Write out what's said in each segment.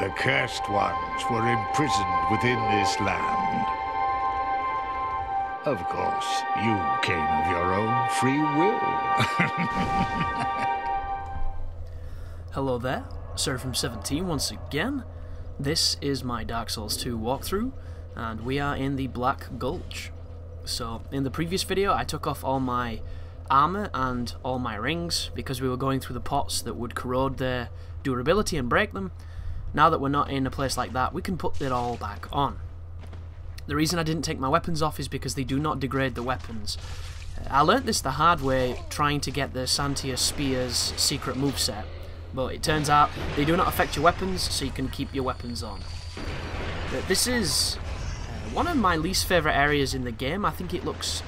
The cursed ones were imprisoned within this land. Of course, you came of your own free will. Hello there, Seraphim17 once again. This is my Dark Souls 2 walkthrough, and we are in the Black Gulch. So, in the previous video I took off all my armour and all my rings because we were going through the pots that would corrode their durability and break them. Now that we're not in a place like that, we can put it all back on. The reason I didn't take my weapons off is because they do not degrade the weapons. Uh, I learnt this the hard way trying to get the Santier Spear's secret moveset, but it turns out they do not affect your weapons, so you can keep your weapons on. But this is uh, one of my least favourite areas in the game. I think it looks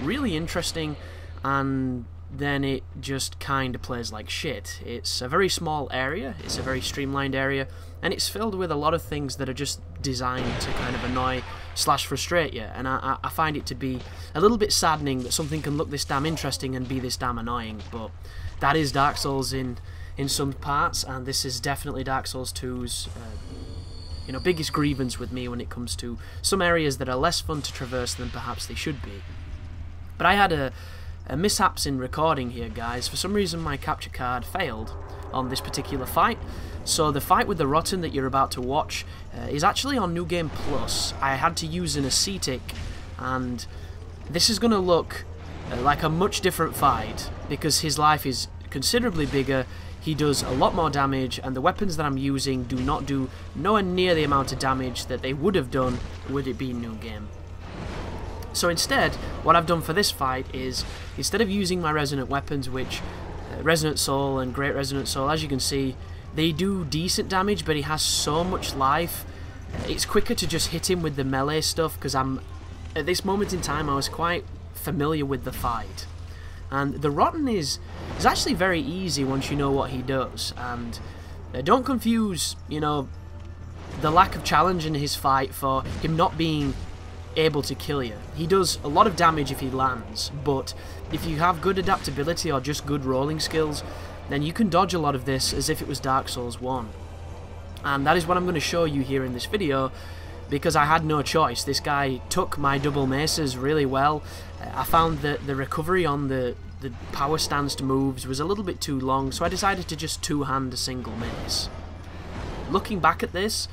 really interesting and then it just kind of plays like shit. It's a very small area, it's a very streamlined area, and it's filled with a lot of things that are just designed to kind of annoy slash frustrate you, and I, I find it to be a little bit saddening that something can look this damn interesting and be this damn annoying, but that is Dark Souls in, in some parts, and this is definitely Dark Souls 2's uh, you know, biggest grievance with me when it comes to some areas that are less fun to traverse than perhaps they should be. But I had a uh, mishaps in recording here, guys. For some reason, my capture card failed on this particular fight. So the fight with the Rotten that you're about to watch uh, is actually on New Game Plus. I had to use an ascetic, and this is going to look uh, like a much different fight because his life is considerably bigger. He does a lot more damage, and the weapons that I'm using do not do nowhere near the amount of damage that they would have done would it be New Game. So instead, what I've done for this fight is, instead of using my resonant weapons, which uh, Resonant Soul and Great Resonant Soul, as you can see, they do decent damage, but he has so much life. It's quicker to just hit him with the melee stuff, because I'm, at this moment in time, I was quite familiar with the fight. And the Rotten is, is actually very easy once you know what he does, and uh, don't confuse, you know, the lack of challenge in his fight for him not being able to kill you. He does a lot of damage if he lands, but if you have good adaptability or just good rolling skills, then you can dodge a lot of this as if it was Dark Souls 1. And that is what I'm going to show you here in this video, because I had no choice. This guy took my double maces really well. I found that the recovery on the, the power stance moves was a little bit too long, so I decided to just two-hand a single mace. Looking back at this,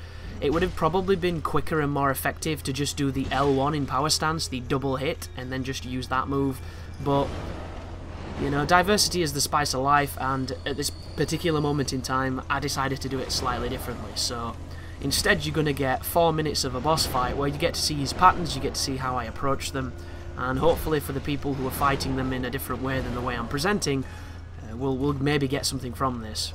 it would have probably been quicker and more effective to just do the L1 in power stance, the double hit, and then just use that move. But, you know, diversity is the spice of life, and at this particular moment in time, I decided to do it slightly differently. So, instead you're going to get 4 minutes of a boss fight where you get to see his patterns, you get to see how I approach them, and hopefully for the people who are fighting them in a different way than the way I'm presenting, uh, we'll, we'll maybe get something from this.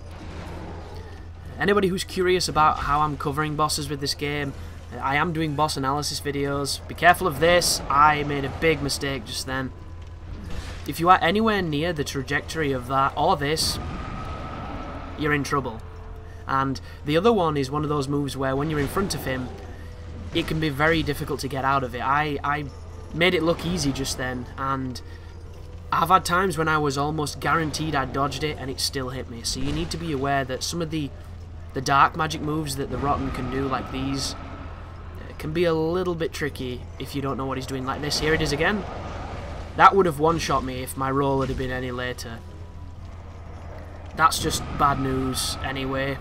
Anybody who's curious about how I'm covering bosses with this game, I am doing boss analysis videos. Be careful of this. I made a big mistake just then. If you are anywhere near the trajectory of that or this, you're in trouble. And the other one is one of those moves where when you're in front of him, it can be very difficult to get out of it. I, I made it look easy just then, and I've had times when I was almost guaranteed I dodged it and it still hit me. So you need to be aware that some of the the dark magic moves that the Rotten can do, like these, can be a little bit tricky if you don't know what he's doing like this. Here it is again. That would have one-shot me if my roll had been any later. That's just bad news anyway.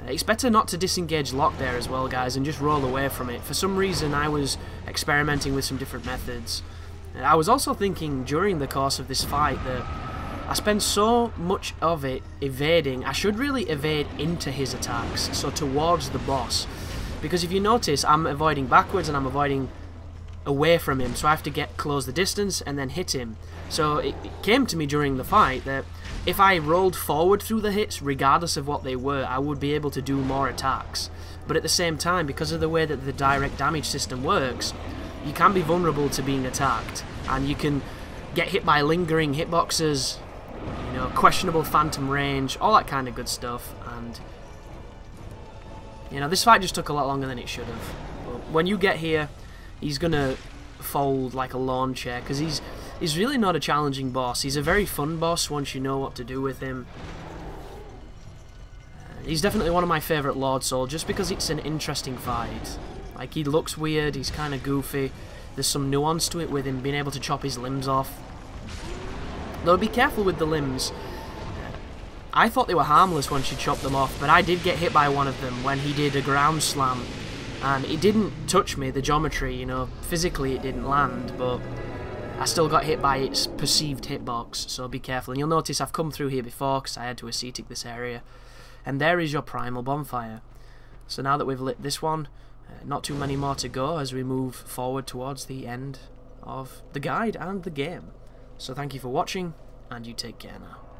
Uh, it's better not to disengage lock there as well, guys, and just roll away from it. For some reason, I was experimenting with some different methods. Uh, I was also thinking during the course of this fight that I spend so much of it evading. I should really evade into his attacks, so towards the boss. Because if you notice, I'm avoiding backwards and I'm avoiding away from him, so I have to get close the distance and then hit him. So it, came to me during the fight that if I rolled forward through the hits, regardless of what they were, I would be able to do more attacks. But at the same time, because of the way that the direct damage system works, you can be vulnerable to being attacked, and you can get hit by lingering hitboxes know, questionable phantom range, all that kind of good stuff. And you know, this fight just took a lot longer than it should have. But when you get here, he's gonna fold like a lawn chair because he's he's really not a challenging boss. He's a very fun boss once you know what to do with him. Uh, he's definitely one of my favourite Lord Soul, just because it's an interesting fight. Like, he looks weird, he's kind of goofy, there's some nuance to it with him being able to chop his limbs off. Though be careful with the limbs. I thought they were harmless when she chopped them off, but I did get hit by one of them when he did a ground slam. And it didn't touch me, the geometry, you know, physically it didn't land, but I still got hit by its perceived hitbox, so be careful. And you'll notice I've come through here before because I had to ascetic this area. And there is your primal bonfire. So now that we've lit this one, uh, not too many more to go as we move forward towards the end of the guide and the game. So thank you for watching, and you take care now.